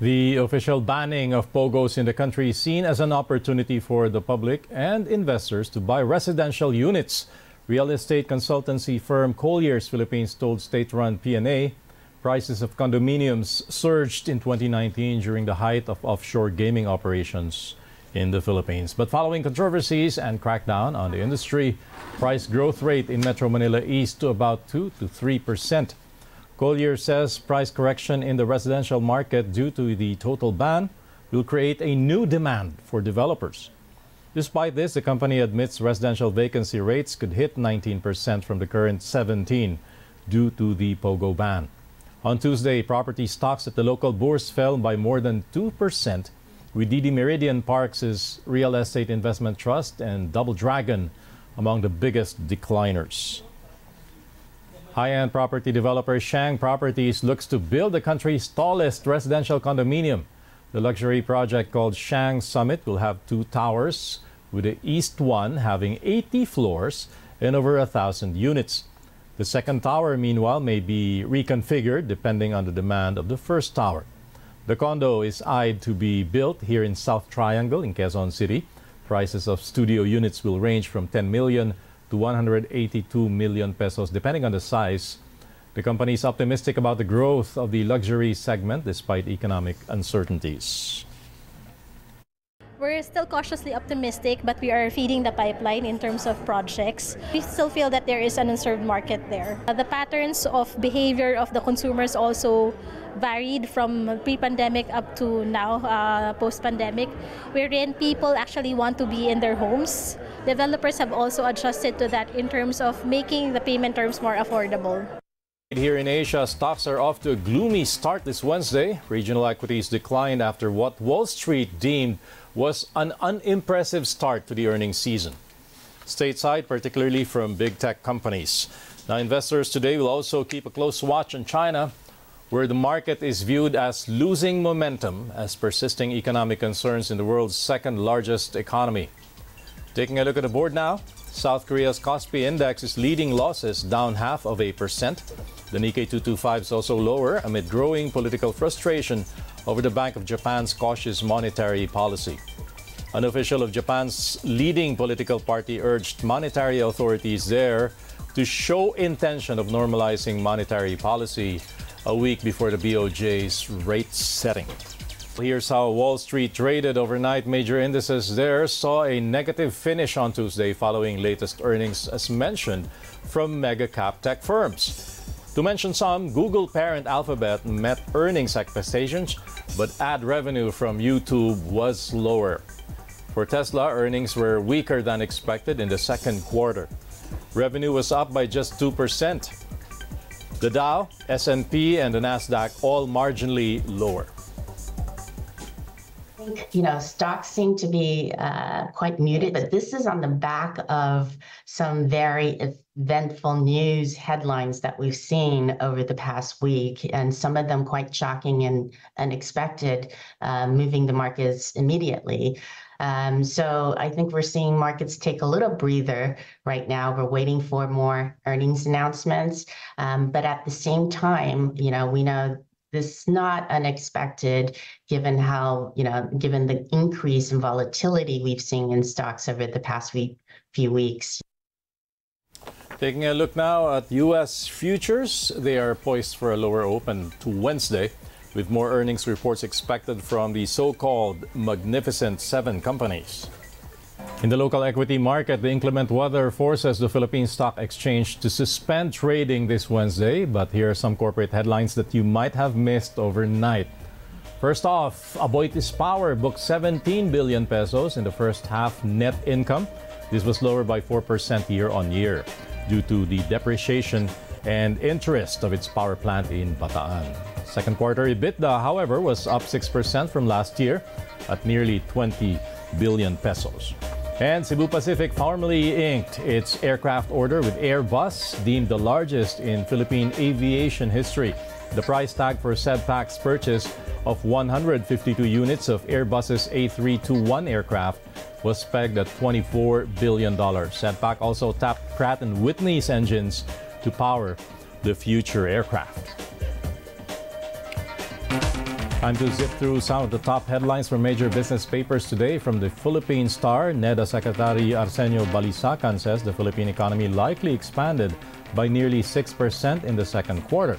The official banning of pogos in the country is seen as an opportunity for the public and investors to buy residential units. Real estate consultancy firm Colliers Philippines told state-run PNA prices of condominiums surged in 2019 during the height of offshore gaming operations in the Philippines. But following controversies and crackdown on the industry, price growth rate in Metro Manila eased to about 2 to 3 percent. Collier says price correction in the residential market due to the total ban will create a new demand for developers. Despite this, the company admits residential vacancy rates could hit 19% from the current 17 due to the POGO ban. On Tuesday, property stocks at the local bourse fell by more than 2%, with DD Meridian Parks' real estate investment trust and Double Dragon among the biggest decliners. High-end property developer Shang Properties looks to build the country's tallest residential condominium. The luxury project called Shang Summit will have two towers, with the east one having 80 floors and over a thousand units. The second tower, meanwhile, may be reconfigured depending on the demand of the first tower. The condo is eyed to be built here in South Triangle in Quezon City. Prices of studio units will range from 10 million to 182 million pesos, depending on the size. The company is optimistic about the growth of the luxury segment despite economic uncertainties. We're still cautiously optimistic, but we are feeding the pipeline in terms of projects. We still feel that there is an unserved market there. The patterns of behavior of the consumers also varied from pre-pandemic up to now, uh, post-pandemic, wherein people actually want to be in their homes. Developers have also adjusted to that in terms of making the payment terms more affordable. Here in Asia, stocks are off to a gloomy start this Wednesday. Regional equities declined after what Wall Street deemed was an unimpressive start to the earnings season. Stateside, particularly from big tech companies. Now, investors today will also keep a close watch on China, where the market is viewed as losing momentum as persisting economic concerns in the world's second largest economy. Taking a look at the board now, South Korea's Kospi index is leading losses down half of a percent. The Nikkei 225 is also lower amid growing political frustration over the Bank of Japan's cautious monetary policy. An official of Japan's leading political party urged monetary authorities there to show intention of normalizing monetary policy a week before the BOJ's rate setting. Here's how Wall Street traded overnight. Major indices there saw a negative finish on Tuesday following latest earnings, as mentioned, from mega cap tech firms. To mention some, Google parent Alphabet met earnings expectations, but ad revenue from YouTube was lower. For Tesla, earnings were weaker than expected in the second quarter. Revenue was up by just 2%. The Dow, S&P, and the Nasdaq all marginally lower think you know stocks seem to be uh, quite muted, but this is on the back of some very eventful news headlines that we've seen over the past week, and some of them quite shocking and unexpected, uh, moving the markets immediately. Um, so I think we're seeing markets take a little breather right now. We're waiting for more earnings announcements, um, but at the same time, you know, we know this is not unexpected given how, you know, given the increase in volatility we've seen in stocks over the past week, few weeks. Taking a look now at U.S. futures, they are poised for a lower open to Wednesday, with more earnings reports expected from the so called Magnificent Seven companies. In the local equity market, the inclement weather forces the Philippine Stock Exchange to suspend trading this Wednesday. But here are some corporate headlines that you might have missed overnight. First off, Aboitiz Power booked 17 billion pesos in the first half net income. This was lower by 4% year on year due to the depreciation and interest of its power plant in Bataan. Second quarter EBITDA, however, was up 6% from last year at nearly 20 billion pesos. And Cebu Pacific formally inked its aircraft order with Airbus, deemed the largest in Philippine aviation history. The price tag for CEBPAC's purchase of 152 units of Airbus's A321 aircraft was pegged at $24 billion. CEBPAC also tapped Pratt & Whitney's engines to power the future aircraft. Time to zip through some of the top headlines from major business papers today. From the Philippine Star, NEDA Secretary Arsenio Balisacan says the Philippine economy likely expanded by nearly 6% in the second quarter.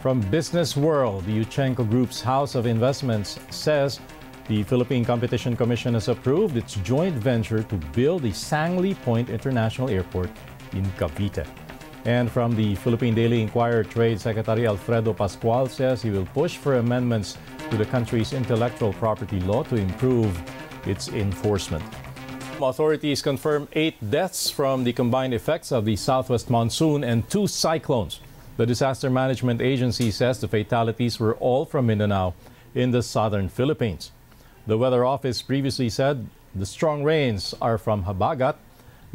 From Business World, the Yuchengco Group's House of Investments says the Philippine Competition Commission has approved its joint venture to build the Sangley Point International Airport in Cavite. And from the Philippine Daily Inquirer, Trade Secretary Alfredo Pascual says he will push for amendments to the country's intellectual property law to improve its enforcement. Authorities confirm eight deaths from the combined effects of the southwest monsoon and two cyclones. The Disaster Management Agency says the fatalities were all from Mindanao in the southern Philippines. The Weather Office previously said the strong rains are from Habagat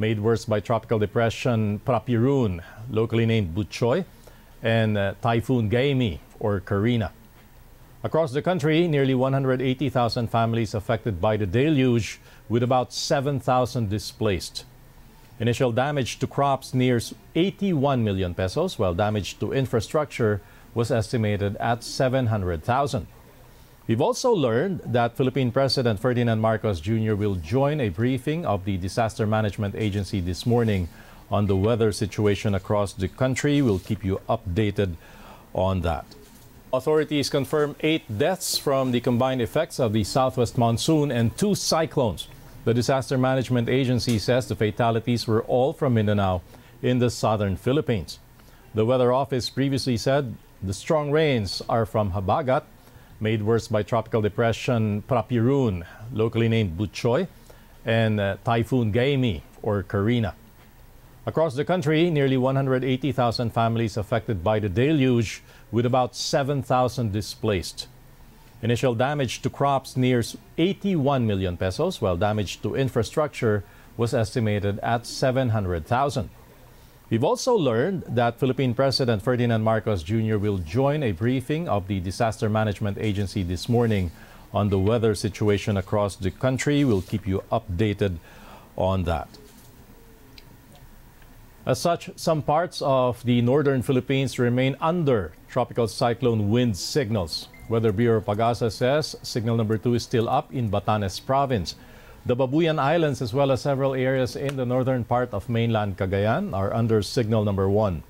made worse by tropical depression Prapiroon, locally named Butchoy, and uh, Typhoon Gaemi, or Carina. Across the country, nearly 180,000 families affected by the deluge, with about 7,000 displaced. Initial damage to crops nears 81 million pesos, while damage to infrastructure was estimated at 700,000. We've also learned that Philippine President Ferdinand Marcos Jr. will join a briefing of the Disaster Management Agency this morning on the weather situation across the country. We'll keep you updated on that. Authorities confirm eight deaths from the combined effects of the southwest monsoon and two cyclones. The Disaster Management Agency says the fatalities were all from Mindanao in the southern Philippines. The Weather Office previously said the strong rains are from Habagat, made worse by tropical depression Prapiroon, locally named Butchoy, and uh, Typhoon Gaemi, or Carina. Across the country, nearly 180,000 families affected by the deluge, with about 7,000 displaced. Initial damage to crops nears 81 million pesos, while damage to infrastructure was estimated at 700,000. We've also learned that Philippine President Ferdinand Marcos Jr. will join a briefing of the Disaster Management Agency this morning on the weather situation across the country. We'll keep you updated on that. As such, some parts of the northern Philippines remain under tropical cyclone wind signals. Weather Bureau Pagasa says signal number two is still up in Batanes province. The Babuyan Islands, as well as several areas in the northern part of mainland Cagayan, are under signal number one.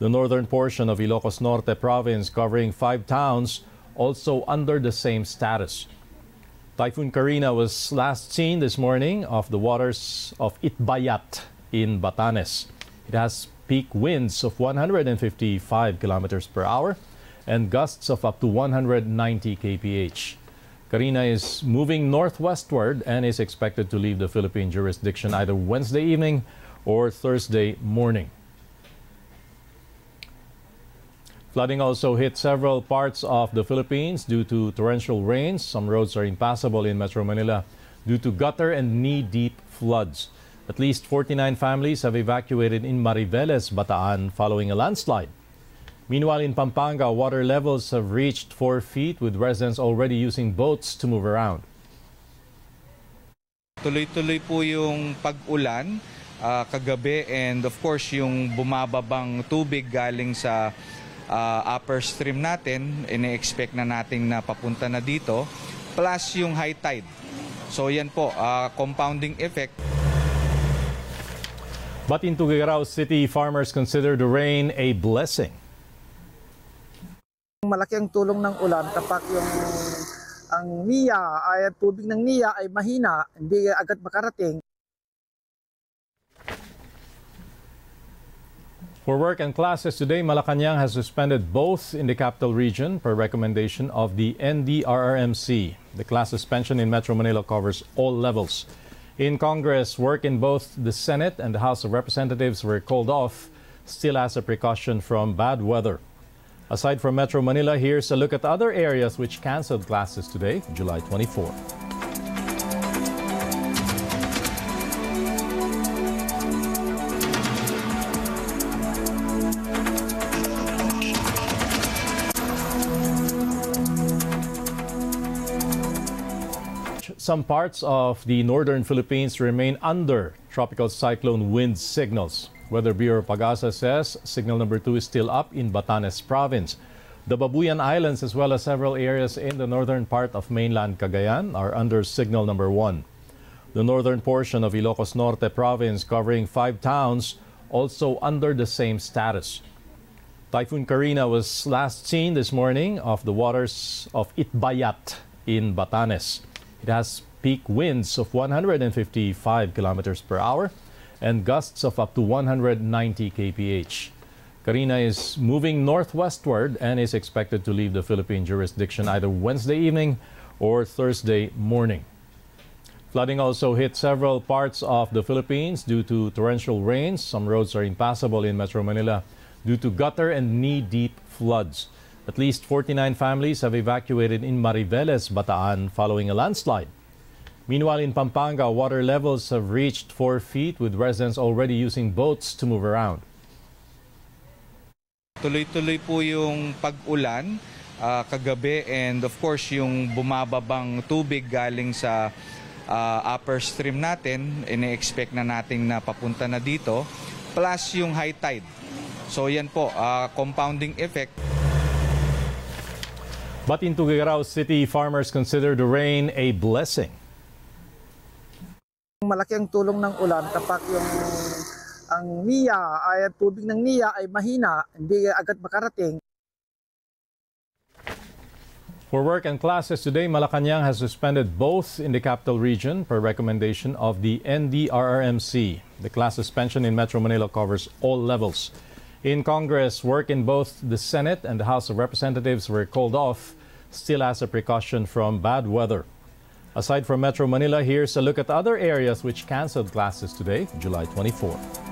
The northern portion of Ilocos Norte province, covering five towns, also under the same status. Typhoon Carina was last seen this morning off the waters of Itbayat in Batanes. It has peak winds of 155 kilometers per hour and gusts of up to 190 kph. Carina is moving northwestward and is expected to leave the Philippine jurisdiction either Wednesday evening or Thursday morning. Flooding also hit several parts of the Philippines due to torrential rains. Some roads are impassable in Metro Manila due to gutter and knee-deep floods. At least 49 families have evacuated in Mariveles, Bataan following a landslide. Meanwhile, in Pampanga, water levels have reached 4 feet with residents already using boats to move around. Tuloy-tuloy po yung pag-ulan uh, kagabi and of course yung bumababang tubig galing sa uh, upper stream natin, ini-expect na nating na papunta na dito, plus yung high tide. So yan po, uh, compounding effect. But in Tuguegarao City, farmers consider the rain a blessing. Malaki ang tulong ng ulan kapag yung ang niya ay tubig ng niya ay mahina, hindi agad makarating. For work and classes today, Malacanang has suspended both in the capital region per recommendation of the NDRRMC. The class suspension in Metro Manila covers all levels. In Congress, work in both the Senate and the House of Representatives were called off, still as a precaution from bad weather. Aside from Metro Manila, here's a look at other areas which canceled classes today, July 24. Some parts of the northern Philippines remain under tropical cyclone wind signals. Weather Bureau Pagasa says signal number two is still up in Batanes province. The Babuyan Islands, as well as several areas in the northern part of mainland Cagayan, are under signal number one. The northern portion of Ilocos Norte province, covering five towns, also under the same status. Typhoon Carina was last seen this morning off the waters of Itbayat in Batanes. It has peak winds of 155 kilometers per hour and gusts of up to 190 kph. Carina is moving northwestward and is expected to leave the Philippine jurisdiction either Wednesday evening or Thursday morning. Flooding also hit several parts of the Philippines due to torrential rains. Some roads are impassable in Metro Manila due to gutter and knee-deep floods. At least 49 families have evacuated in Mariveles, Bataan following a landslide. Meanwhile, in Pampanga, water levels have reached 4 feet with residents already using boats to move around. Tuloy-tuloy po yung pag-ulan uh, kagabi and of course yung bumababang tubig galing sa uh, upper stream natin, ini-expect na nating na papunta na dito, plus yung high tide. So yan po, uh, compounding effect. But in Tuguegarao City, farmers consider the rain a blessing. Malaki ang tulong ng ulan kapag yung ang niya ay tubig ng niya ay mahina, hindi agad makarating. For work and classes today, Malacanang has suspended both in the capital region per recommendation of the NDRRMC. The class suspension in Metro Manila covers all levels. In Congress, work in both the Senate and the House of Representatives were called off, still as a precaution from bad weather. Aside from Metro Manila, here's a look at other areas which canceled classes today, July 24.